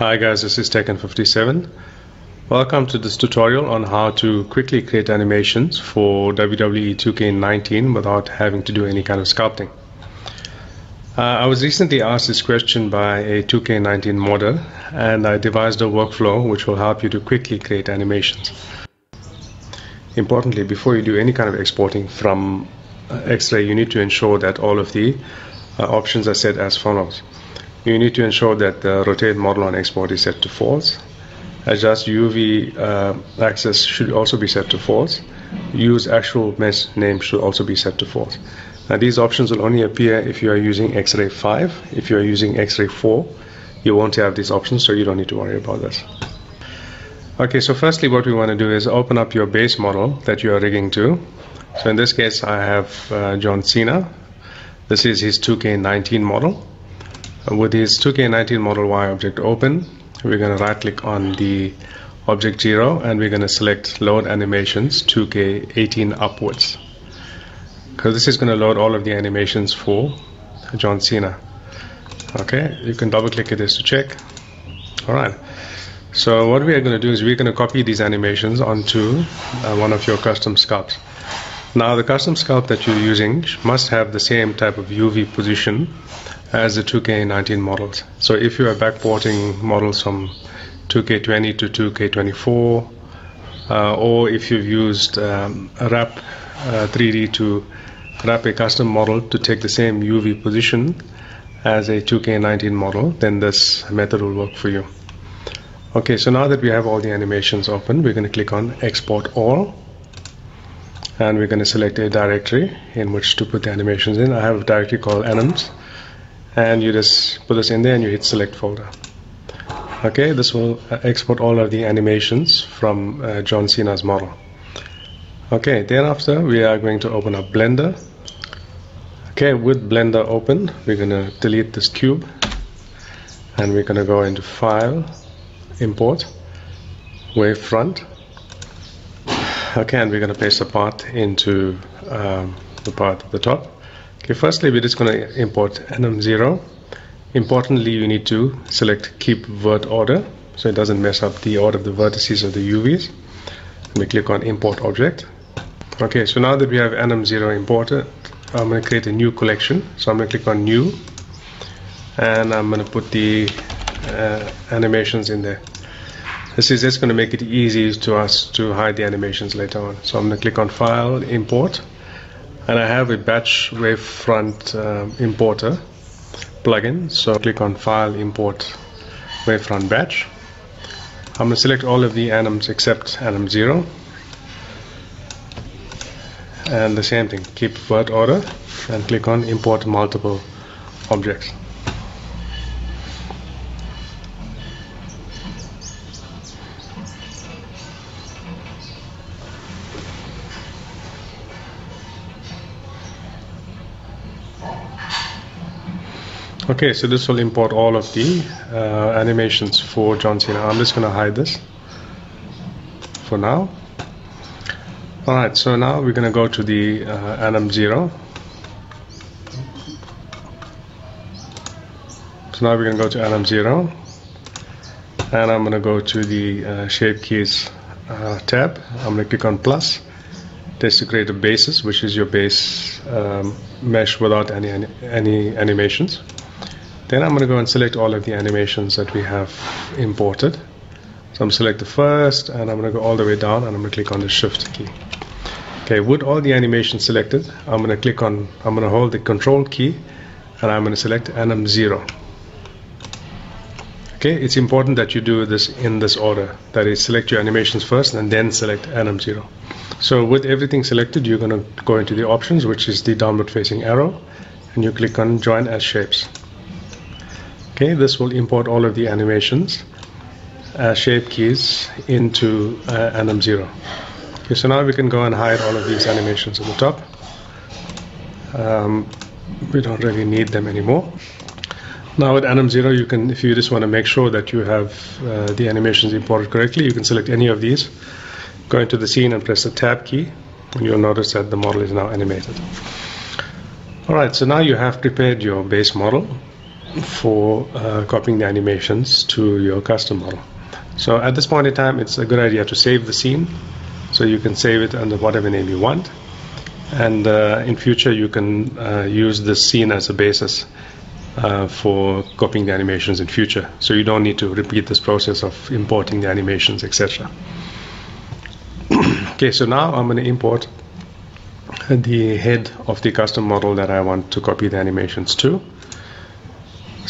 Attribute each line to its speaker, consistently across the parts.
Speaker 1: Hi guys, this is Tekken57. Welcome to this tutorial on how to quickly create animations for WWE 2K19 without having to do any kind of sculpting. Uh, I was recently asked this question by a 2K19 modder and I devised a workflow which will help you to quickly create animations. Importantly, before you do any kind of exporting from uh, X-Rey, you need to ensure that all of the uh, options are set as follows. You need to ensure that the rotate model on export is set to false. Adjust UV uh, should also be set to false. Use actual mesh name should also be set to false. Now these options will only appear if you are using X-Rey 5. If you are using X-Rey 4, you won't have these options, so you don't need to worry about this. Okay, so firstly what we want to do is open up your base model that you are rigging to. So in this case I have uh, John Cena. This is his 2K19 model. With this 2K19 Model Y object open, we're going to right click on the object 0 and we're going to select load animations 2K18 upwards. Because this is going to load all of the animations for John Cena. Okay you can double click this to check. Alright so what we are going to do is we're going to copy these animations onto uh, one of your custom sculpts. Now the custom sculpt that you're using must have the same type of UV position as the 2K19 models. So if you are backporting models from 2K20 to 2K24, uh, or if you've used um, wrap uh, 3D to wrap a custom model to take the same UV position as a 2K19 model, then this method will work for you. Okay, so now that we have all the animations open, we're going to click on Export All and we're going to select a directory in which to put the animations in. I have a directory called anims and you just put this in there and you hit select folder. Okay this will uh, export all of the animations from uh, John Cena's model. Okay thereafter we are going to open up blender. Okay with blender open we're going to delete this cube. And we're going to go into file import wavefront. Okay and we're going to paste the part into um, the part at the top Okay, firstly, we're just going to import anim0. Importantly, you need to select keep vert order so it doesn't mess up the order of the vertices of the UVs. Let me click on import object. Okay, so now that we have anim0 imported, I'm going to create a new collection. So I'm going to click on new and I'm going to put the uh, animations in there. This is just going to make it easy to us to hide the animations later on. So I'm going to click on file, import and I have a batch wavefront um, importer plugin. So click on file import wavefront batch. I'm going to select all of the anims except anim 0 and the same thing keep vert order and click on import multiple objects Okay, so this will import all of the uh, animations for John Cena. I'm just going to hide this for now. Alright, so now we're going to go to the uh, 0. So now we're going to go to anim 0 and I'm going to go to the uh, shape keys uh, tab. I'm going to click on plus. This to create a basis, which is your base um, mesh without any, any, any animations. Then I'm going to go and select all of the animations that we have imported. So I'm select the first and I'm going to go all the way down and I'm going to click on the shift key. Okay, with all the animations selected, I'm going to click on, I'm going to hold the control key and I'm going to select anim 0. Okay, it's important that you do this in this order. That is, select your animations first and then select anim 0. So with everything selected, you're going to go into the options, which is the downward facing arrow, and you click on join as shapes okay this will import all of the animations uh, shape keys into uh, anim 0 okay so now we can go and hide all of these animations at the top. Um, we don't really need them anymore. Now with anim 0 you can if you just want to make sure that you have uh, the animations imported correctly you can select any of these. Go into the scene and press the tab key and you'll notice that the model is now animated. Alright so now you have prepared your base model for uh, copying the animations to your custom model. So at this point in time, it's a good idea to save the scene. So you can save it under whatever name you want. And uh, in future, you can uh, use this scene as a basis uh, for copying the animations in future. So you don't need to repeat this process of importing the animations, etc. okay, so now I'm going to import the head of the custom model that I want to copy the animations to.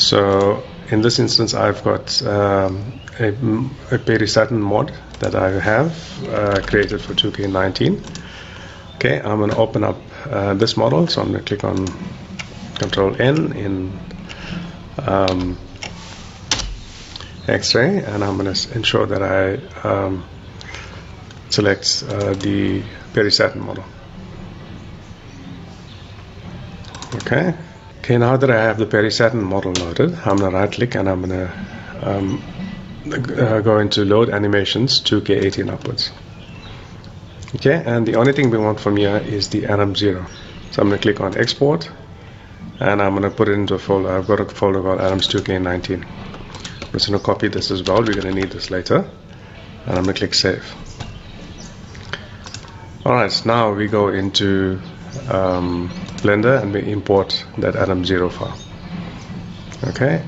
Speaker 1: So in this instance, I've got um, a, a Perry Saturn mod that I have uh, created for 2K19. Okay, I'm going to open up uh, this model. So I'm going to click on Control N in um, X-Rey, and I'm going to ensure that I um, select uh, the Perry Saturn model. Okay. Okay, now that I have the Perry Saturn model loaded, I'm going to right click and I'm going to um, uh, go into load animations 2K18 upwards. Okay, and the only thing we want from here is the Atom0. So I'm going to click on export and I'm going to put it into a folder. I've got a folder called Atoms 2K19. I'm just going to copy this as well. We're going to need this later. And I'm going to click save. Alright, now we go into um, Blender and we import that Atom0 file. Okay,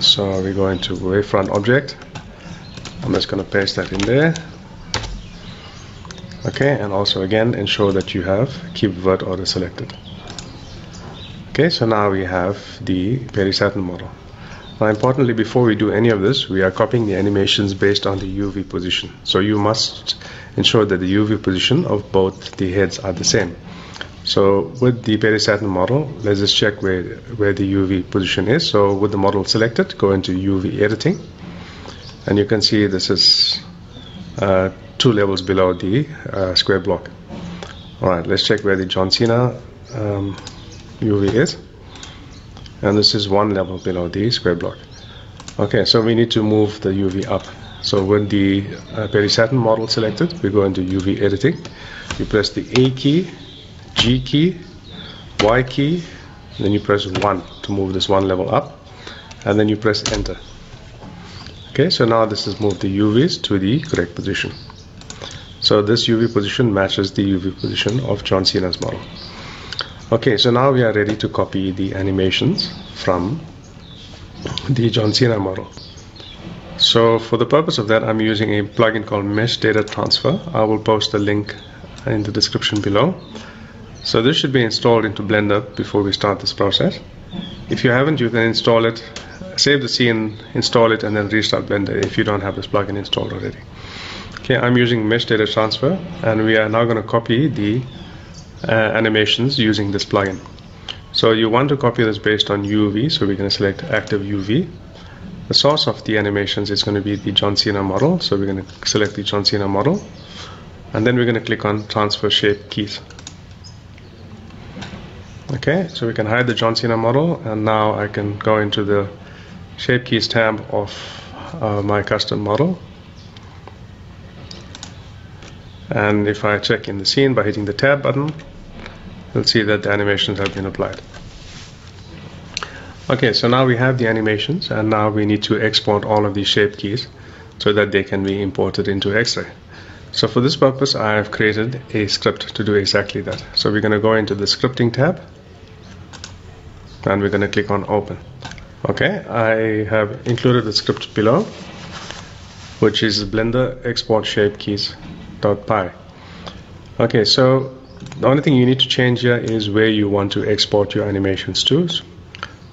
Speaker 1: so we go into wavefront object. I'm just going to paste that in there. Okay, and also again ensure that you have keep vert order selected. Okay, so now we have the Perry Saturn model. Now importantly, before we do any of this, we are copying the animations based on the UV position. So you must ensure that the UV position of both the heads are the same. So with the Perry Saturn model, let's just check where, where the UV position is. So with the model selected, go into UV editing. And you can see this is uh, two levels below the uh, square block. Alright, let's check where the John Cena um, UV is. And this is one level below the square block. Okay, so we need to move the UV up. So with the uh, Perry Saturn model selected, we go into UV editing. You press the A key G key, Y key, then you press 1 to move this one level up, and then you press enter. Okay, so now this has moved the UVs to the correct position. So this UV position matches the UV position of John Cena's model. Okay, so now we are ready to copy the animations from the John Cena model. So for the purpose of that, I'm using a plugin called Mesh Data Transfer. I will post the link in the description below. So this should be installed into Blender before we start this process. If you haven't, you can install it, save the scene, install it, and then restart Blender if you don't have this plugin installed already. Okay, I'm using Mesh Data Transfer, and we are now going to copy the uh, animations using this plugin. So you want to copy this based on UV, so we're going to select Active UV. The source of the animations is going to be the John Cena model, so we're going to select the John Cena model, and then we're going to click on Transfer Shape keys. Okay, so we can hide the John Cena model and now I can go into the shape keys tab of uh, my custom model. And if I check in the scene by hitting the tab button, you'll see that the animations have been applied. Okay, so now we have the animations and now we need to export all of these shape keys so that they can be imported into X-Rey. So for this purpose, I have created a script to do exactly that. So we're going to go into the scripting tab and we're going to click on open. Okay I have included the script below which is blender export shape keys dot .py. Okay so the only thing you need to change here is where you want to export your animations to.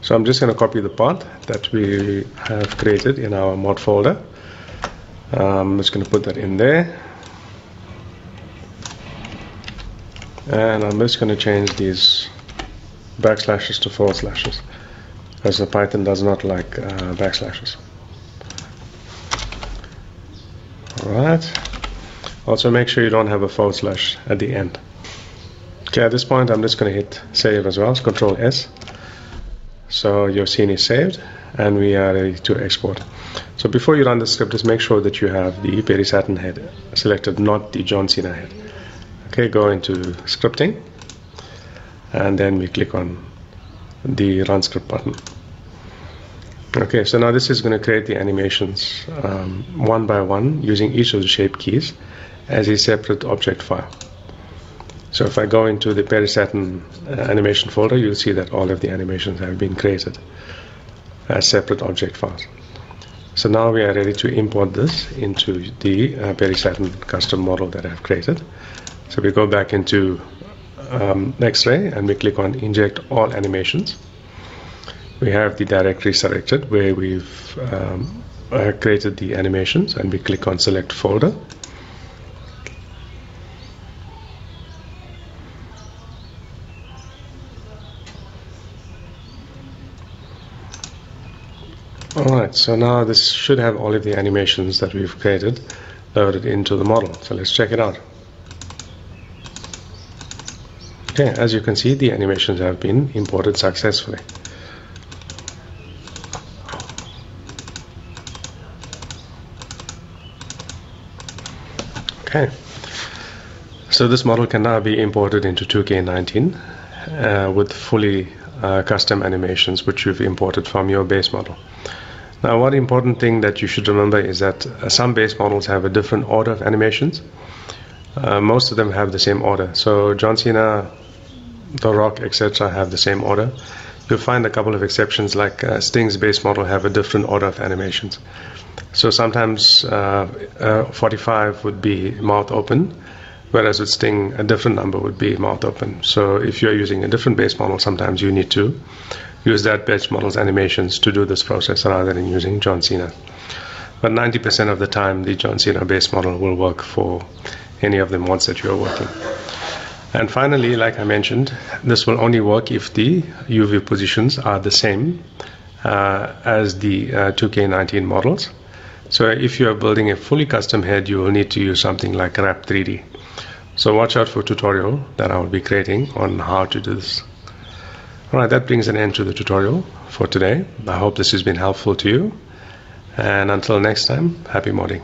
Speaker 1: So I'm just going to copy the part that we have created in our mod folder. I'm just going to put that in there. And I'm just going to change these backslashes to forward slashes as the Python does not like uh, backslashes. Alright. Also make sure you don't have a forward slash at the end. Okay, at this point I'm just going to hit save as well, so Control S. So your scene is saved and we are ready to export. So before you run the script, just make sure that you have the Perry Saturn head selected, not the John Cena head. Okay, go into scripting and then we click on the run script button Okay, so now this is going to create the animations um, one by one using each of the shape keys as a separate object file. So if I go into the Perry Saturn uh, animation folder, you'll see that all of the animations have been created as separate object files. So now we are ready to import this into the uh, Perry Saturn custom model that I've created. So we go back into um, X-Rey and we click on inject all animations. We have the directory selected where we've um, uh, created the animations and we click on select folder. Alright, so now this should have all of the animations that we've created loaded into the model. So let's check it out. Okay, as you can see, the animations have been imported successfully. Okay, so this model can now be imported into 2K19 uh, with fully uh, custom animations which you've imported from your base model. Now, one important thing that you should remember is that uh, some base models have a different order of animations. Uh, most of them have the same order. So John Cena, The Rock, etc. have the same order. You'll find a couple of exceptions like uh, Sting's base model have a different order of animations. So sometimes uh, uh, 45 would be mouth open, whereas with Sting, a different number would be mouth open. So if you're using a different base model, sometimes you need to use that base model's animations to do this process rather than using John Cena. But 90% of the time, the John Cena base model will work for any of the mods that you're working. And finally, like I mentioned, this will only work if the UV positions are the same uh, as the uh, 2K19 models. So if you are building a fully custom head, you will need to use something like Wrap 3D. So watch out for a tutorial that I will be creating on how to do this. Alright, that brings an end to the tutorial for today. I hope this has been helpful to you. And until next time, happy modding.